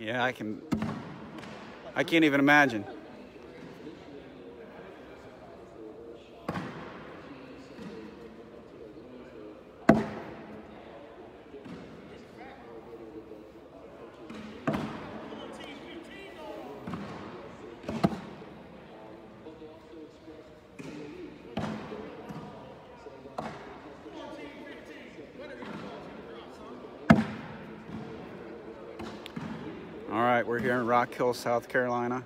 Yeah, I can. I can't even imagine. All right, we're here in Rock Hill, South Carolina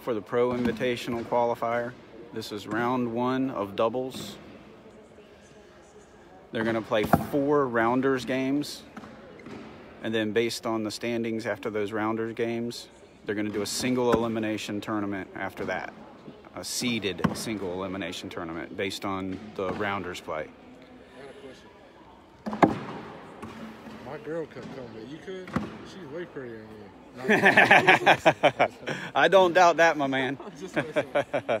for the Pro Invitational Qualifier. This is round one of doubles. They're going to play four rounders games, and then based on the standings after those rounders games, they're going to do a single elimination tournament after that. A seeded single elimination tournament based on the rounders play. I got a question. My girl could come, but you could. She's way prettier than you. I don't doubt that, my man. Just messing with you.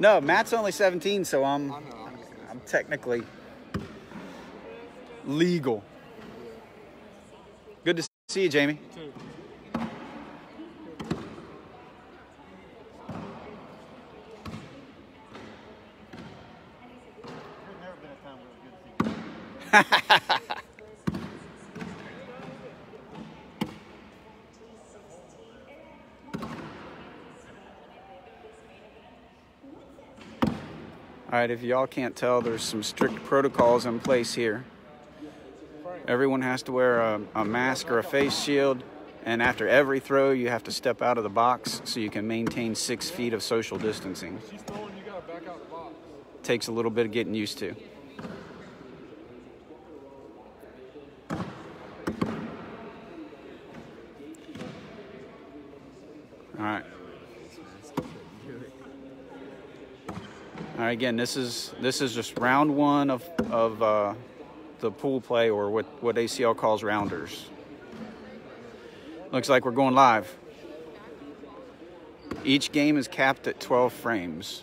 No, Matt's only 17, so I'm I know. I'm. I'm technically legal. Good to see you, Jamie. right, if y'all can't tell, there's some strict protocols in place here. Everyone has to wear a, a mask or a face shield, and after every throw, you have to step out of the box so you can maintain six feet of social distancing. Takes a little bit of getting used to. Again, this is this is just round one of of uh, the pool play, or what what ACL calls rounders. Looks like we're going live. Each game is capped at 12 frames.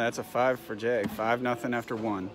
That's a five for Jay. Five nothing after one.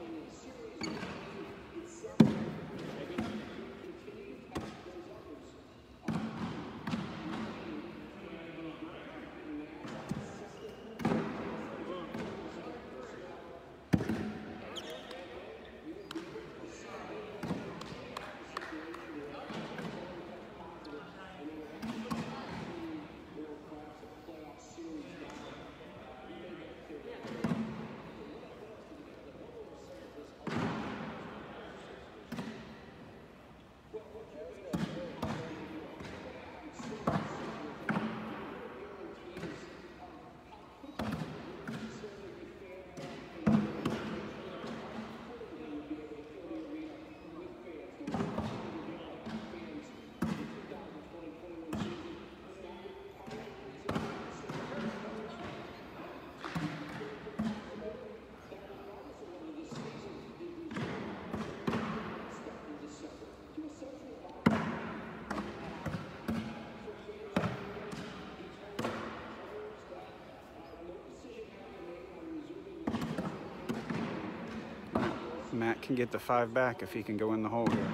Can get the five back if he can go in the hole here.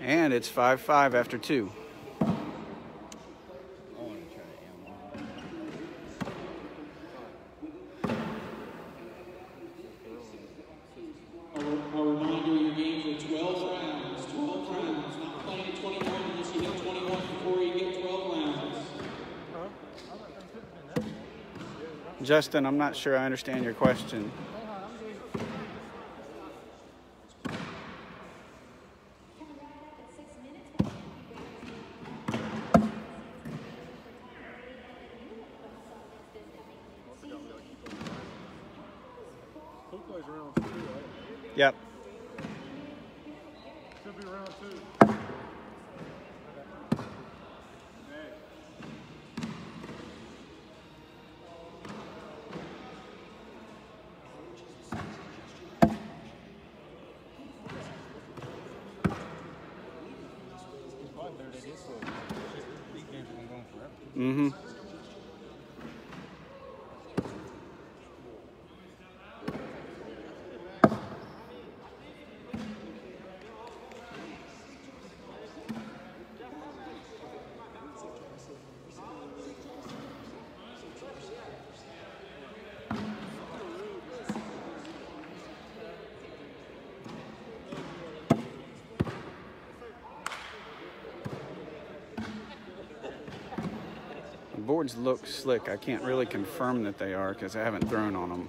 And it's 5 5 after two. Justin, I'm not sure I understand your question. Mm-hmm. Boards look slick. I can't really confirm that they are because I haven't thrown on them.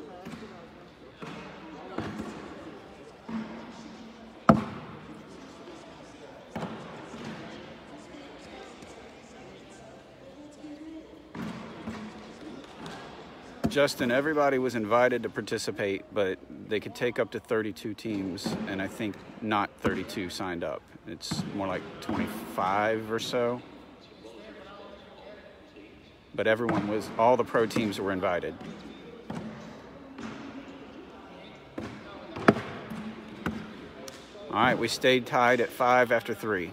Justin, everybody was invited to participate, but they could take up to 32 teams, and I think not 32 signed up. It's more like 25 or so but everyone was all the pro teams were invited. All right we stayed tied at five after three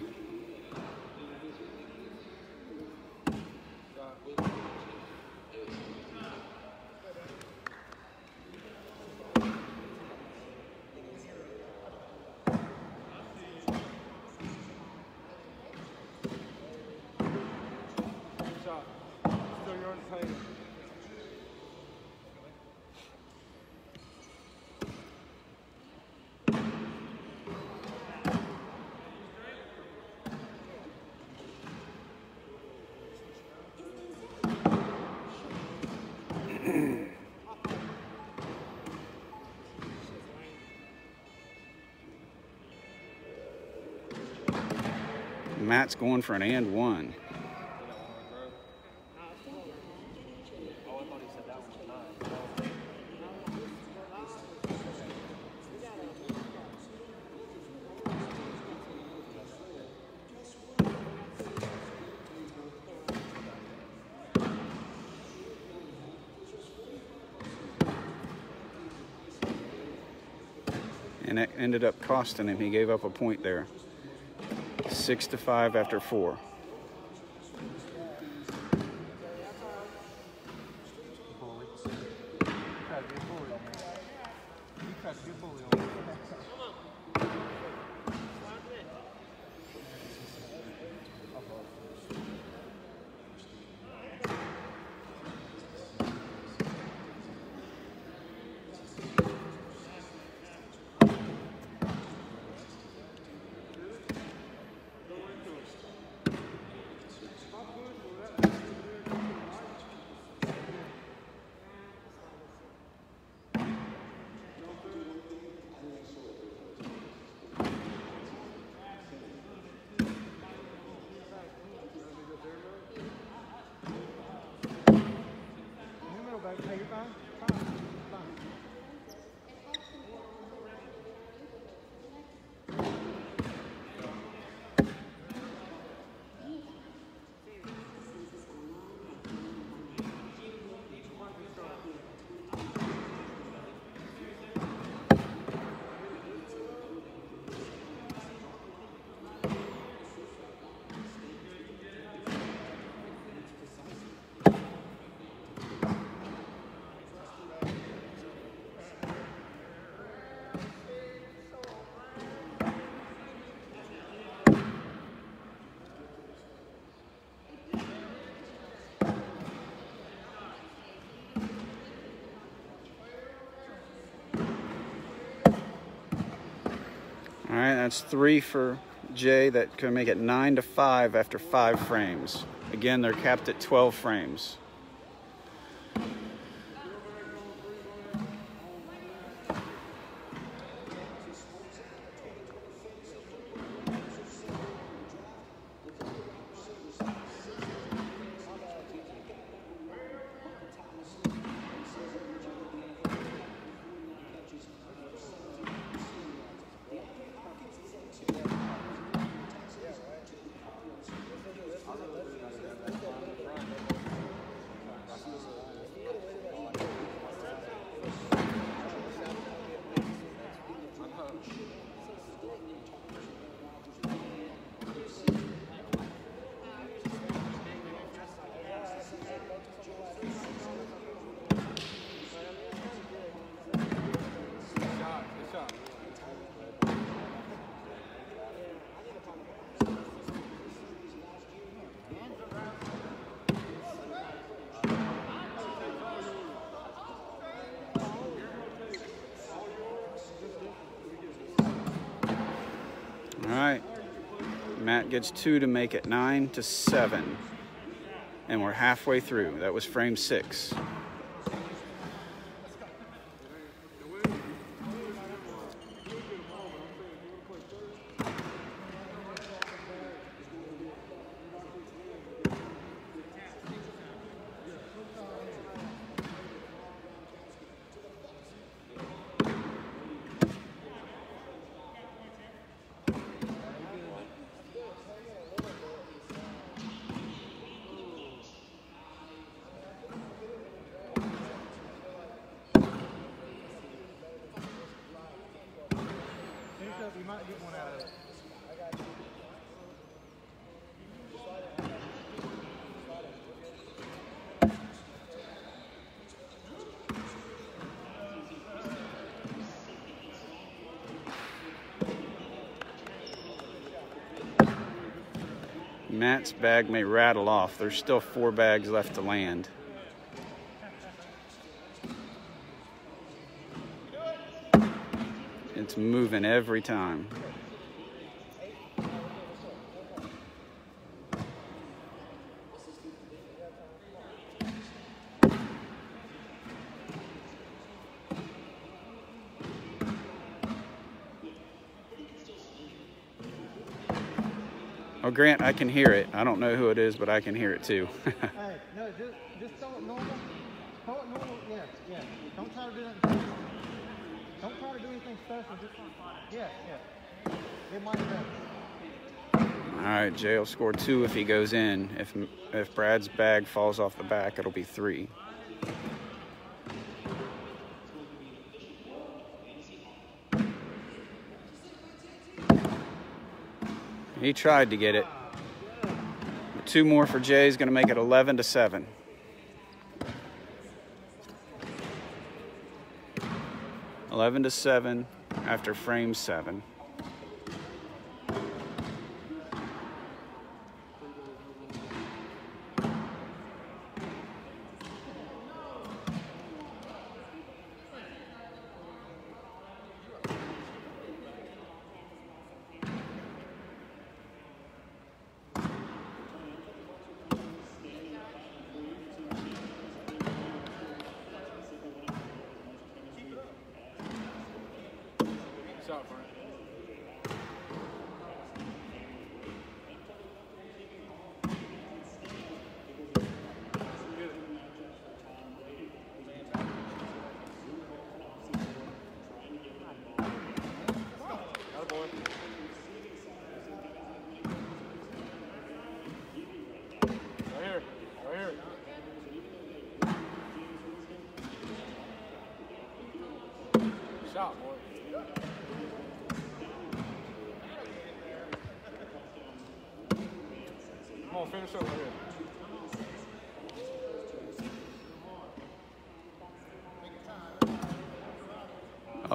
matt's going for an and one. And it ended up costing him. He gave up a point there six to five after four. 一百块一半 that's three for Jay. That can make it nine to five after five frames. Again, they're capped at 12 frames. All right. Matt gets two to make it nine to seven. And we're halfway through. That was frame six. You might get one out of it. Matt's bag may rattle off. There's still four bags left to land. Moving every time. Oh, Grant, I can hear it. I don't know who it is, but I can hear it too. Hey, no, just, just it normal. It normal, yes, yes. Don't try to do anything. Don't try to do anything special. Just, yeah, yeah. It might be. All right, Jay will score two if he goes in. If if Brad's bag falls off the back, it'll be three. He tried to get it. Two more for Jay is going to make it 11 to 7. 11 to 7 after frame 7.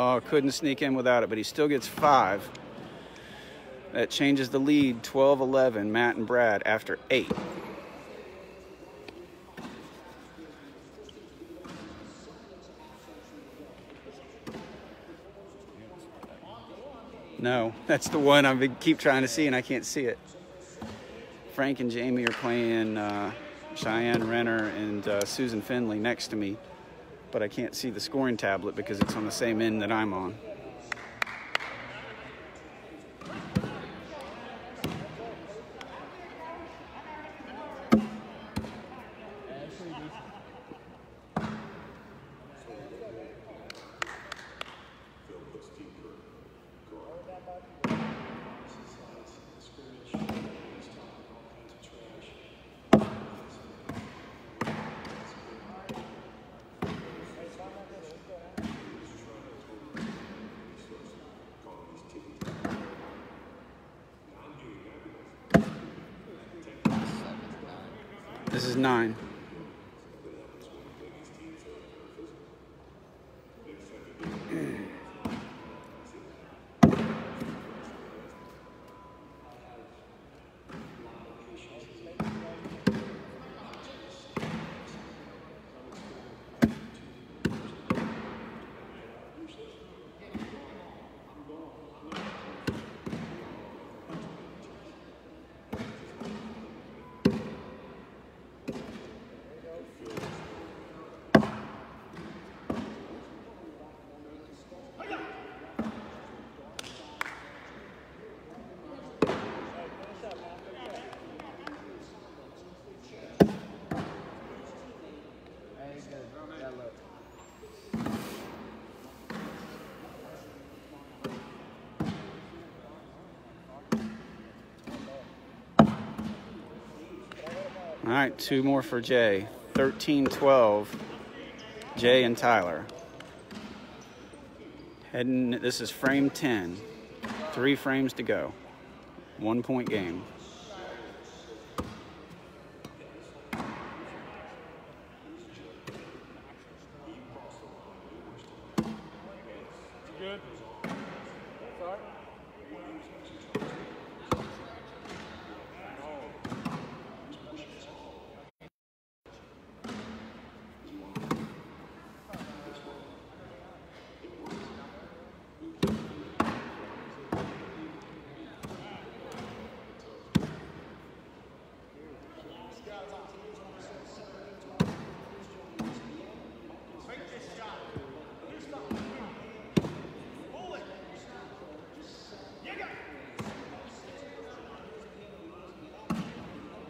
Oh, couldn't sneak in without it, but he still gets five. That changes the lead 12 11, Matt and Brad after eight. No, that's the one I keep trying to see and I can't see it. Frank and Jamie are playing uh, Cheyenne Renner and uh, Susan Finley next to me, but I can't see the scoring tablet because it's on the same end that I'm on. Nine. All right, two more for Jay. 13 12, Jay and Tyler. Heading, this is frame 10. Three frames to go. One point game.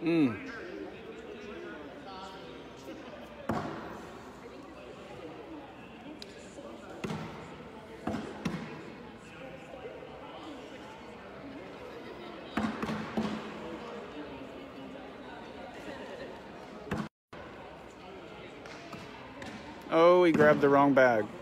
Mm. Oh, he grabbed the wrong bag.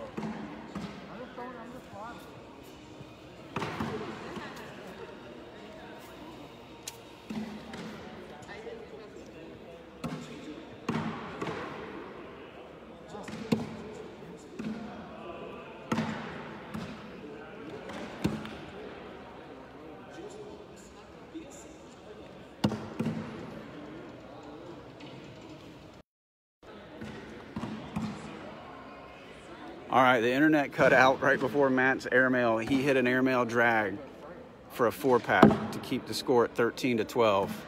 All right, the internet cut out right before Matt's airmail. He hit an airmail drag for a four pack to keep the score at 13 to 12.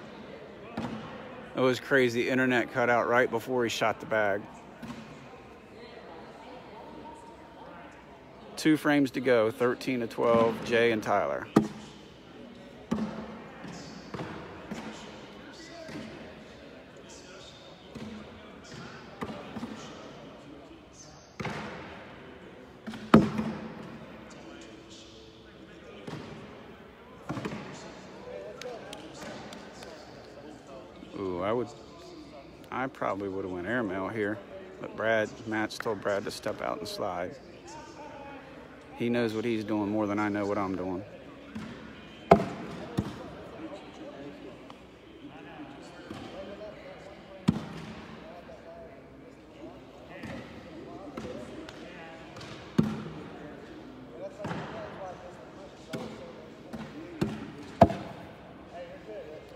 It was crazy. The internet cut out right before he shot the bag. Two frames to go, 13 to 12, Jay and Tyler. would, I probably would have went airmail here, but Brad, Matt's told Brad to step out and slide. He knows what he's doing more than I know what I'm doing.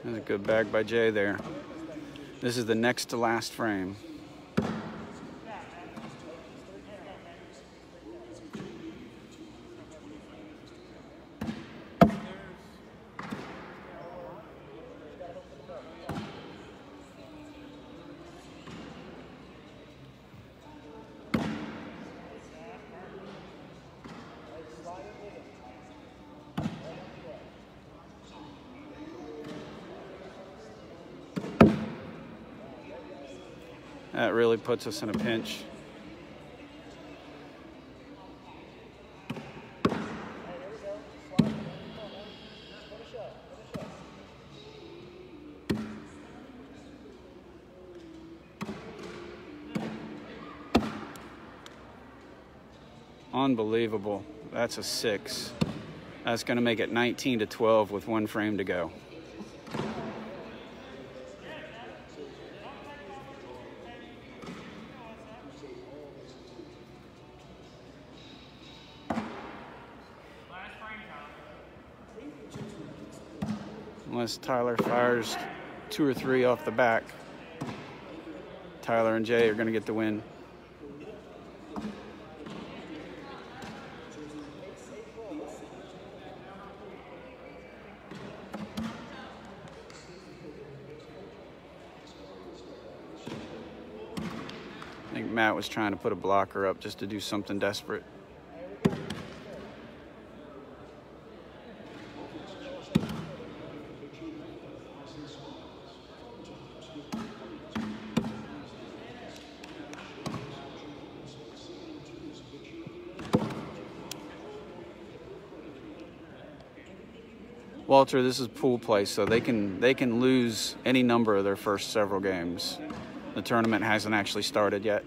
There's a good bag by Jay there. This is the next to last frame. That really puts us in a pinch. Unbelievable. That's a six. That's going to make it 19 to 12 with one frame to go. Tyler fires two or three off the back, Tyler and Jay are going to get the win. I think Matt was trying to put a blocker up just to do something desperate. This is pool play, so they can they can lose any number of their first several games. The tournament hasn't actually started yet.